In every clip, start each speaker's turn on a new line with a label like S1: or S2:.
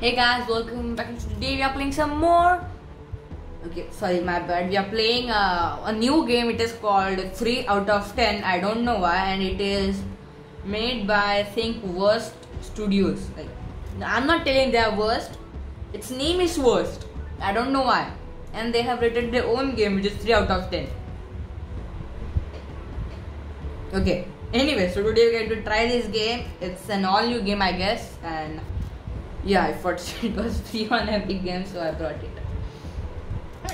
S1: Hey guys, welcome back. Today we are playing some more. Okay, sorry, my bad. We are playing uh, a new game. It is called 3 out of 10. I don't know why, and it is made by I think Worst Studios. Like, I'm not telling they are worst. Its name is Worst. I don't know why, and they have written their own game, which is 3 out of 10. Okay. Anyway, so today we're going to try this game. It's an all new game, I guess, and yeah, I thought it was free on Epic Games, so I brought it.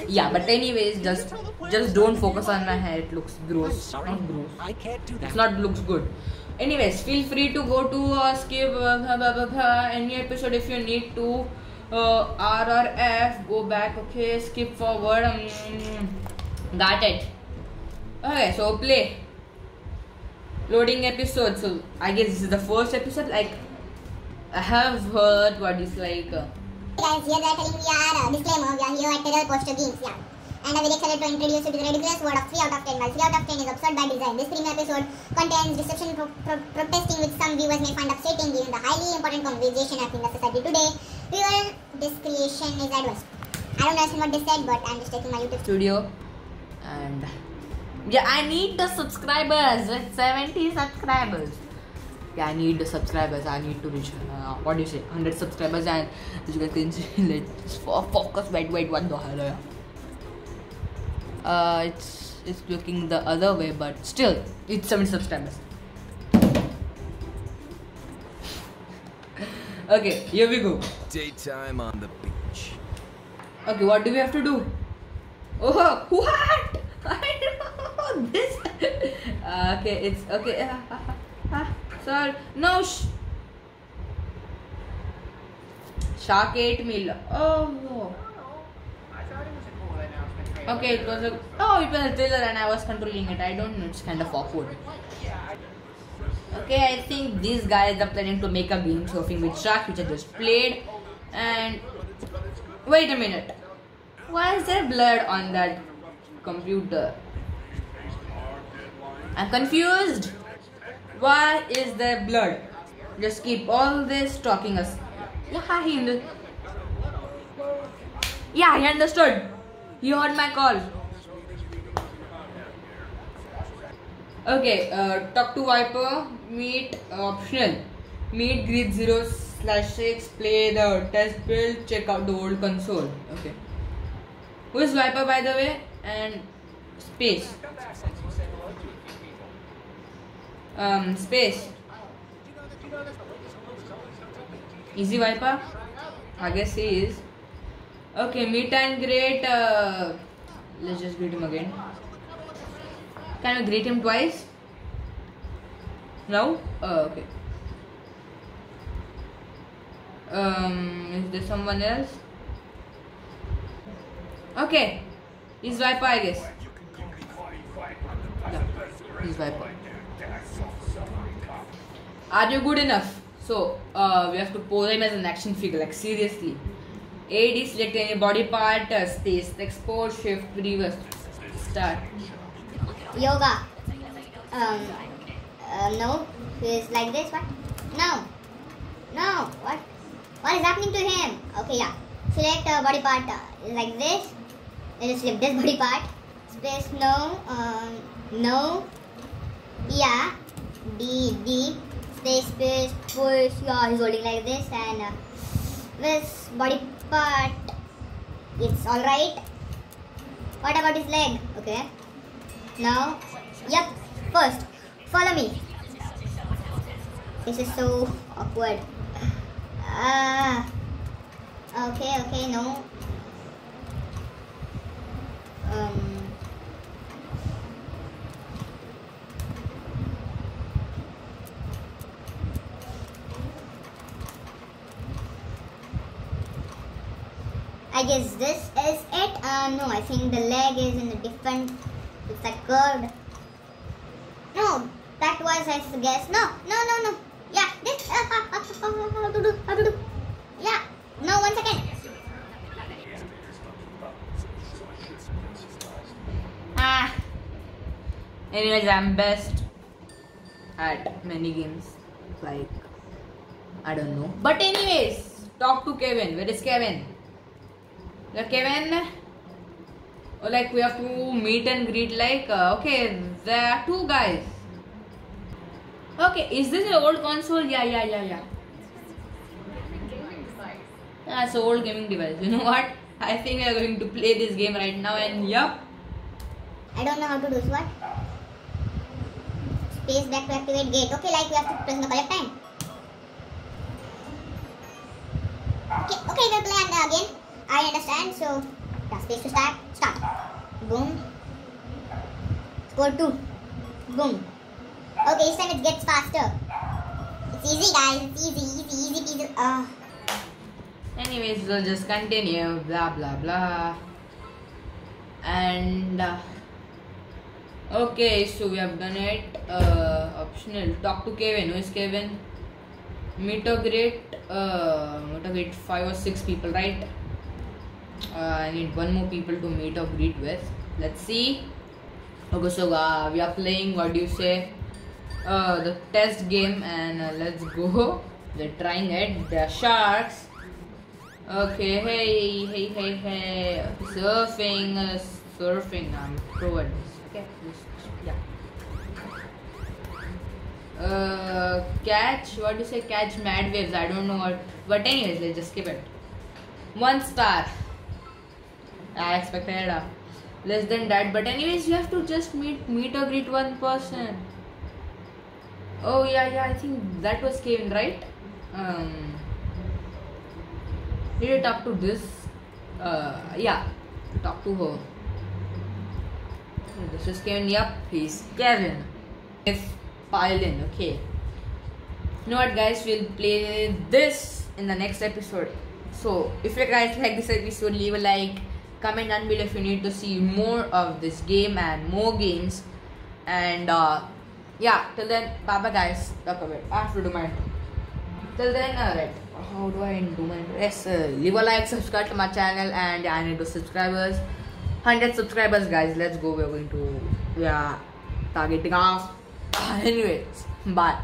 S1: Yeah, but anyways, just just don't focus on my hair. It looks gross.
S2: sorry.
S1: Not gross.
S2: I can't do that.
S1: It's not looks good. Anyways, feel free to go to uh, skip uh, blah, blah, blah, any episode if you need to. Uh, R or F, go back. Okay, skip forward. Um, got it. Okay, so play. Loading episode. So I guess this is the first episode. Like I have heard what is like. Uh,
S3: Guys, here they are telling we are uh, disclaimer. We are here at Terrible Posture Games, yeah. And I'm very excited to introduce you to the ridiculous word of 3 out of 10. While 3 out of 10 is absurd by design, this premium episode contains deception pro- pro- protesting which some viewers may find upsetting given the highly important conversation happening in the society today. Viewer discretion is advised. I don't understand what they said, but I'm just taking my YouTube
S1: studio and yeah i need the subscribers with 70 subscribers yeah i need the subscribers i need to reach uh, what do you say 100 subscribers and as you can see let's focus wait wait what the hell yeah. uh it's it's looking the other way but still it's 70 subscribers okay here we go
S4: Daytime on the beach.
S1: Okay, what do we have to do? Oh, what? I know this. Uh, okay, it's okay. Sorry. No. Sh- Shark ate me. Oh no. Okay, it was a oh, it was a thriller, and I was controlling it. I don't know. It's kind of awkward. Okay, I think these guys are planning to make a game surfing with shark, which I just played. And wait a minute, why is there blood on that computer? I'm confused. Why is there blood? Just keep all this talking us. Yeah, he yeah, he understood. He heard my call. Okay, uh, talk to Viper, meet uh, optional. Meet grid 0 slash 6, play the test build, check out the old console. Okay. Who is Viper by the way? And space. Um, space. Easy Viper? I guess he is. Okay, meet and greet. Uh, let's just greet him again. Can we greet him twice? No? Oh, okay. Um, is there someone else? Okay. He's Viper, I guess. Yeah, he's Viper. Are you good enough? So, uh, we have to pose him as an action figure, like seriously. AD select any body part, uh, space, export, shift, reverse, start.
S3: yoga. Um, uh, no, he's like this. What? No, no. What? What is happening to him? Okay, yeah. Select uh, body part uh, like this. Then you select this body part. Space no. Um, no. Yeah. D D. Space space push. He's holding like this and uh, this body part. It's all right. What about his leg? Okay. Now, yep, first, follow me. This is so awkward. Ah, okay, okay, no. Um, I guess this is it. Uh, no, I think the leg is in a different. It's like curved. No, that was I guess. No, no, no, no. Yeah, this. Uh, uh, uh, how to do? How to do? Yeah. No, one second.
S1: Ah. Anyways, I'm best at many games. Like, I don't know. But anyways, talk to Kevin. Where is Kevin? Kevin. Oh, like we have to meet and greet. Like uh, okay, there are two guys. Okay, is this an old console? Yeah, yeah, yeah, yeah. That's an old gaming device. You know what? I think we are going to play this game right now, and yup.
S3: I don't know how to do this. What? Space back to activate gate. Okay, like we have to press the correct time. Okay, okay, we'll play again. I understand. So, yeah, space to start. Start. Boom. Score two. Boom. Okay, this time it gets faster. It's easy, guys. It's easy, easy, easy peasy. Uh,
S1: Anyways, we'll just continue. Blah blah blah. And uh, okay, so we have done it. Uh, optional. Talk to Kevin. Who is Kevin? Meet a great. Uh, meet a great five or six people, right? Uh, I need one more people to meet or greet with. Let's see. Okay, so uh, we are playing. What do you say? Uh, the test game, and uh, let's go. We're trying it. The sharks. Okay, hey, hey, hey, hey. Surfing, uh, surfing. I'm pro at this. Okay, yeah. Uh, catch. What do you say? Catch mad waves. I don't know what. But anyways, let's just skip it. One star. I expected uh, less than that. But anyways, you have to just meet meet or greet one person. Oh yeah, yeah. I think that was Kevin, right? Um. Did you talk to this? Uh, yeah, talk to her. This is Kevin. Yup, he's Kevin. If Pylon, okay. You know what, guys? We'll play this in the next episode. So, if you guys like this episode, leave a like, comment down below if you need to see more of this game and more games. And uh, yeah, till then, bye bye, guys. Talk about. I have to do my. Till then, alright. How do I do my yes? Uh, leave a like, subscribe to my channel, and I need to subscribers. 100 subscribers, guys. Let's go. We're going to yeah, targeting off. Anyways, bye.